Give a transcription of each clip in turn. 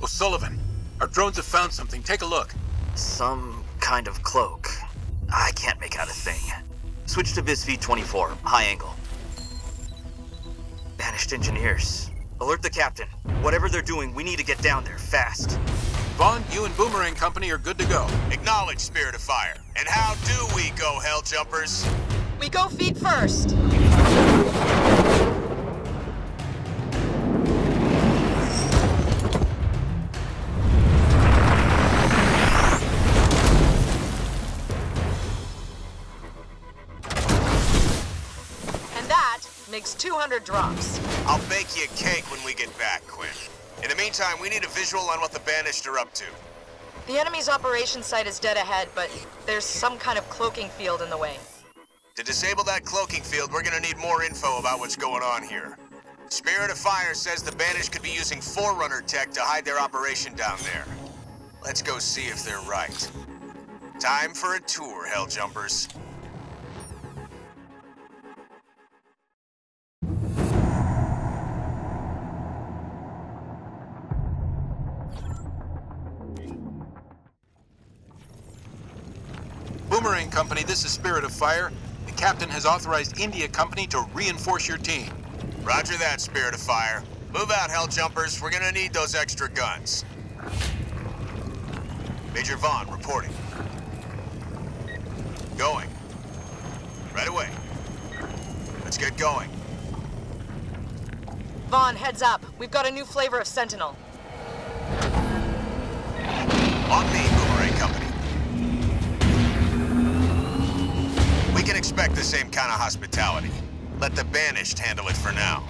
O'Sullivan, our drones have found something. Take a look. Some kind of cloak. I can't make out a thing. Switch to VisV 24, high angle. Banished engineers. Alert the captain. Whatever they're doing, we need to get down there, fast. Vaughn, you and Boomerang Company are good to go. Acknowledge Spirit of Fire. And how do we go, Hell Jumpers? We go feet first. 200 drops. I'll bake you a cake when we get back, Quinn. In the meantime, we need a visual on what the Banished are up to. The enemy's operation site is dead ahead, but there's some kind of cloaking field in the way. To disable that cloaking field, we're gonna need more info about what's going on here. Spirit of Fire says the Banished could be using Forerunner tech to hide their operation down there. Let's go see if they're right. Time for a tour, Hell Company, this is Spirit of Fire. The captain has authorized India Company to reinforce your team. Roger that, Spirit of Fire. Move out, Hell Jumpers. We're gonna need those extra guns. Major Vaughn, reporting. Going. Right away. Let's get going. Vaughn, heads up. We've got a new flavor of Sentinel. On me, expect the same kind of hospitality. Let the Banished handle it for now.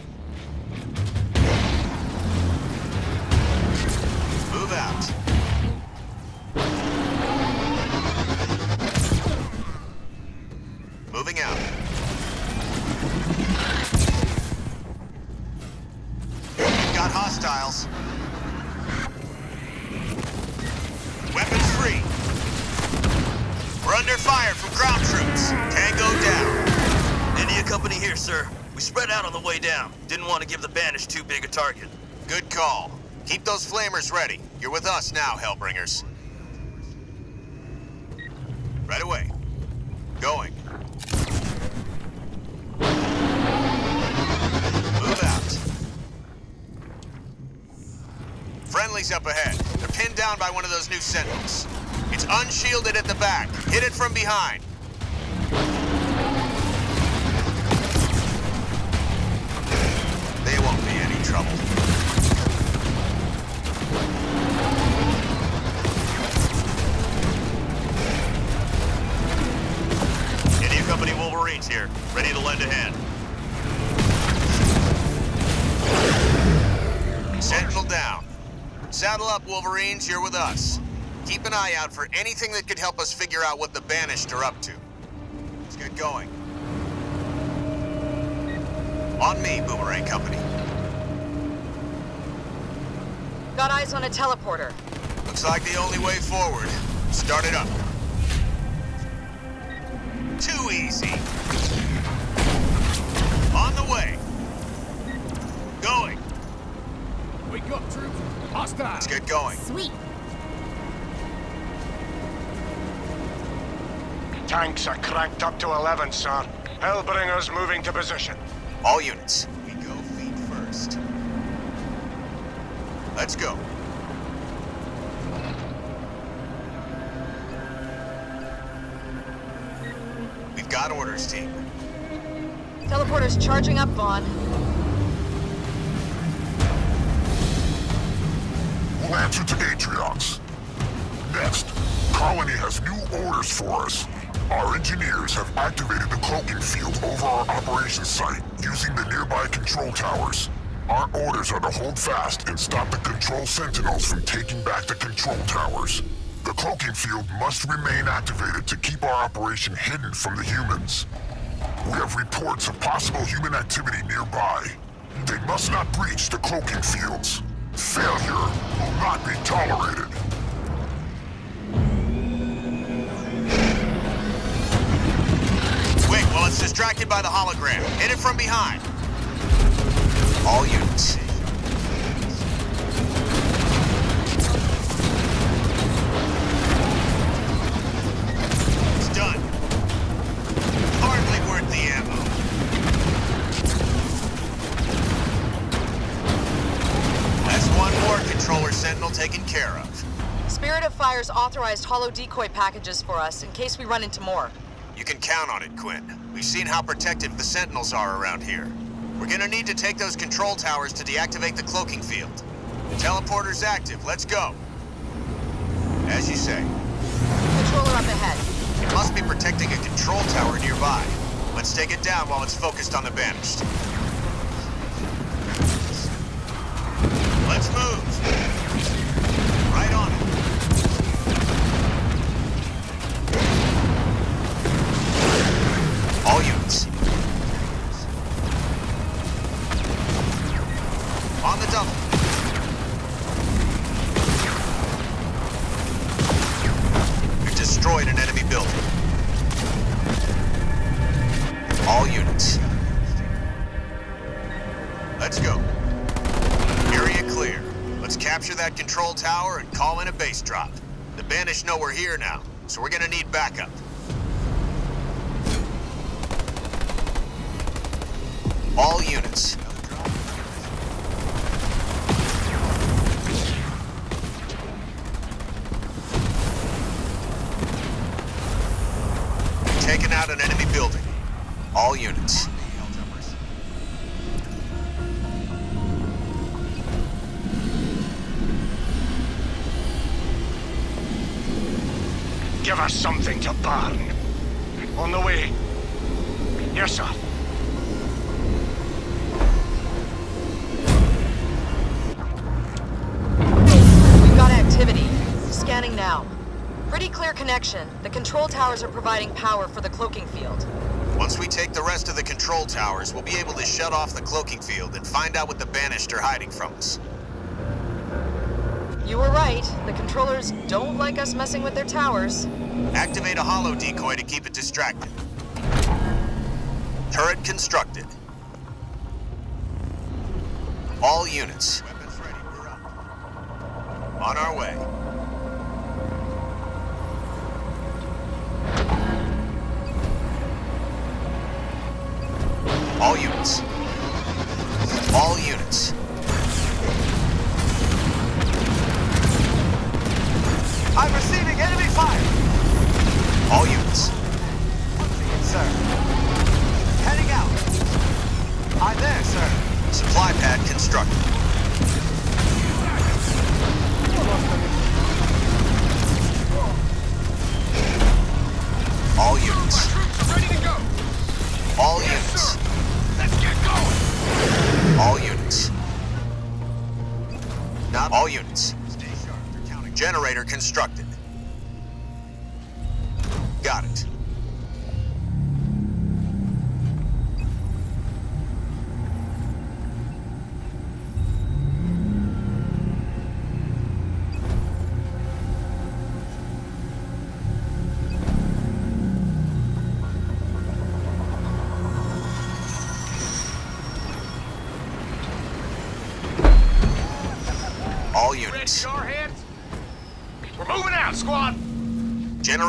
Move out. Sir. We spread out on the way down. Didn't want to give the Banished too big a target. Good call. Keep those flamers ready. You're with us now, Hellbringers. Right away. Going. Move out. Friendly's up ahead. They're pinned down by one of those new sentinels. It's unshielded at the back. Hit it from behind. Wolverines. You're with us. Keep an eye out for anything that could help us figure out what the Banished are up to. Let's get going. On me, Boomerang Company. Got eyes on a teleporter. Looks like the only way forward. Start it up. Too easy. On the way. Going. We got troops. Hostile. Let's get going. Sweet. Tanks are cranked up to 11, sir. Hellbringers moving to position. All units, we go feet first. Let's go. We've got orders, team. Teleporter's charging up, Vaughn. We'll answer to Atriox. Next, Colony has new orders for us. Our engineers have activated the cloaking field over our operations site using the nearby control towers. Our orders are to hold fast and stop the control sentinels from taking back the control towers. The cloaking field must remain activated to keep our operation hidden from the humans. We have reports of possible human activity nearby. They must not breach the cloaking fields. Failure will not be tolerated. Wait, well, it's distracted by the hologram. Hit it from behind. All units. Holo decoy packages for us in case we run into more. You can count on it, Quinn. We've seen how protective the Sentinels are around here. We're gonna need to take those control towers to deactivate the cloaking field. The Teleporter's active. Let's go. As you say, Controller up ahead. it must be protecting a control tower nearby. Let's take it down while it's focused on the banished. Let's move. Right on it. Units. Let's go. Area clear. Let's capture that control tower and call in a base drop. The Banished know we're here now, so we're gonna need backup. All units. Taking out an enemy building. All units. Give us something to burn. On the way. Yes, sir. We've got activity. Scanning now. Pretty clear connection. The control towers are providing power for the cloaking field. Once we take the rest of the control towers, we'll be able to shut off the cloaking field and find out what the Banished are hiding from us. You were right. The controllers don't like us messing with their towers. Activate a holo decoy to keep it distracted. Turret constructed. All units. Weapons ready. We're up. On our way. All units. All units. Constructed. Got it.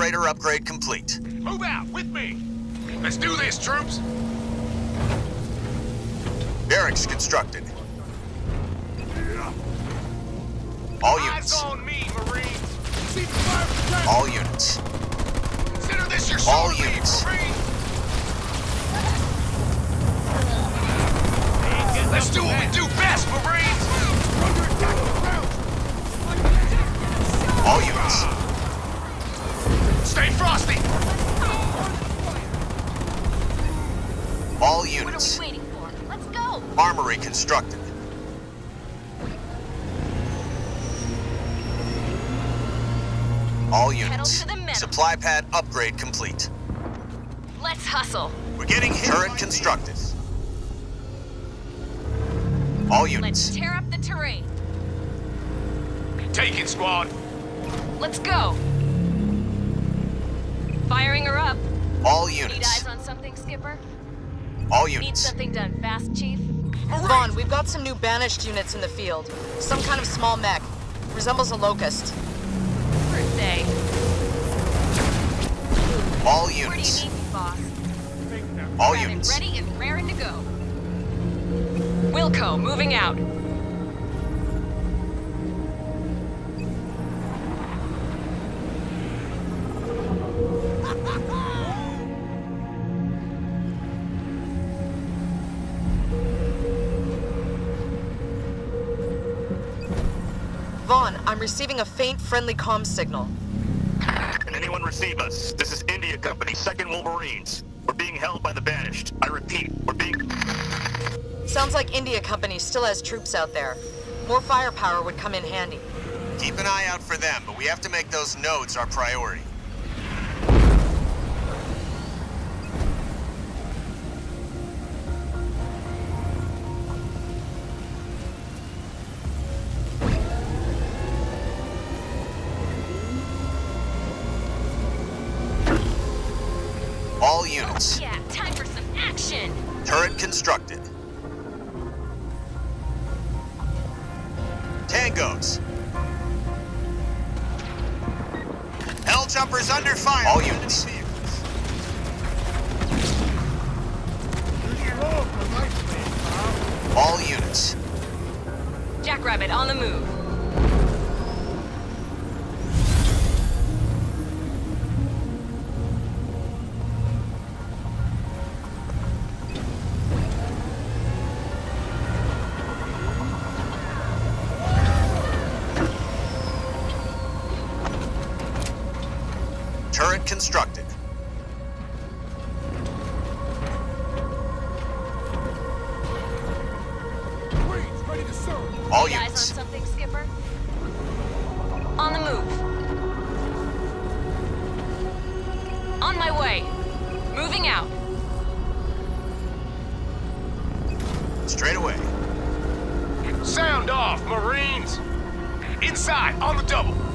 Generator upgrade complete. Move out with me. Let's do this, troops. Barracks constructed. All Eyes units. on me, Marines. See the fire All units. Consider this your All sword lead, units. Let's do what we do best, Marines. Under attack on the ground. All units. Stay frosty. All units. waiting for? Let's go! Armory constructed. All units. to the metal. Supply pad upgrade complete. Let's hustle. We're getting hit. Turret constructed. All units. Let's tear up the terrain. Take it, squad. Let's go. Firing her up. All Need units. eyes on something, Skipper? All units. Need something done fast, Chief? Vaughn, we've got some new banished units in the field. Some kind of small mech. Resembles a locust. First day. All Where do you units. need me, boss? All Grabbing units. ready and raring to go. Wilco, moving out. Vaughn, I'm receiving a faint friendly comm signal. Can anyone receive us? This is India Company, 2nd Wolverines. We're being held by the Banished. I repeat, we're being... Sounds like India Company still has troops out there. More firepower would come in handy. Keep an eye out for them, but we have to make those nodes our priority. Units. Yeah, time for some action. Turret constructed. Tangos. Hell jumpers under fire. All units. All units. Jackrabbit on the move. Turret constructed. All Need eyes on units. something, Skipper? On the move. On my way. Moving out. Straight away. Sound off, Marines. Inside, on the double.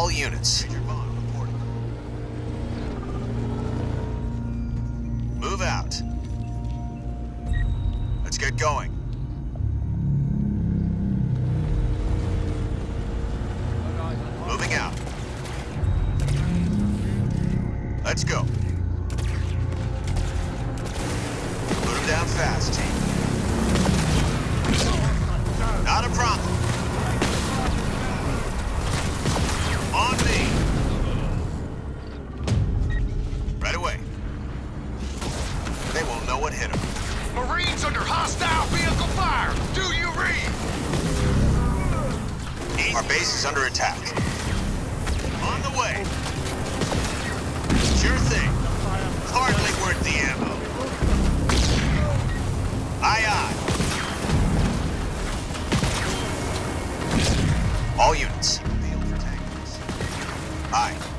All units. Move out. Let's get going. Moving out. Let's go. Put him down fast, team. Not a problem. Our base is under attack. On the way. Sure thing. Hardly worth the ammo. Aye, aye. All units. Aye.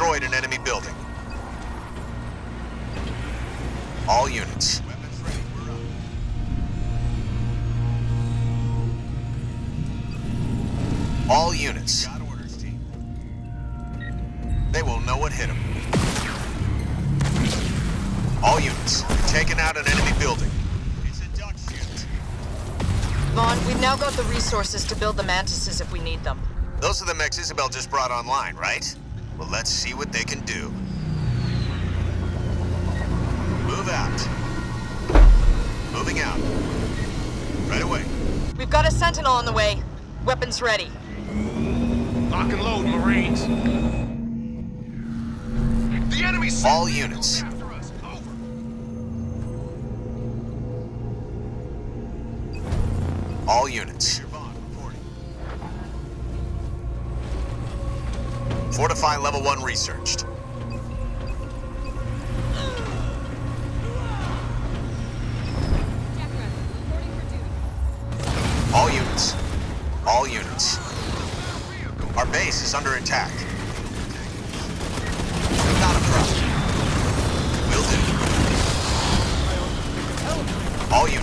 Destroyed an enemy building. All units. All units. They will know what hit them. All units. Taking out an enemy building. It's a duck shoot. Vaughn, we've now got the resources to build the mantises if we need them. Those are the mechs Isabel just brought online, right? Well, let's see what they can do. Move out. Moving out. Right away. We've got a sentinel on the way. Weapons ready. Lock and load, Marines. The enemy's All units. after us. Over. All units. Fortify level 1 researched. All units. All units. Our base is under attack. Not a problem. Will do. All units.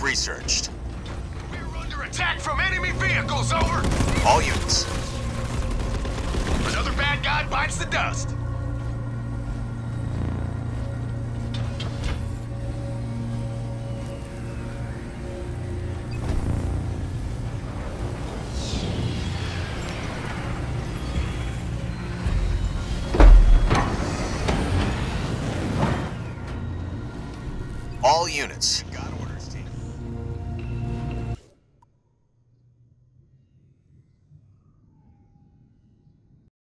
Researched. We're under attack from enemy vehicles, over. All units. Another bad guy bites the dust.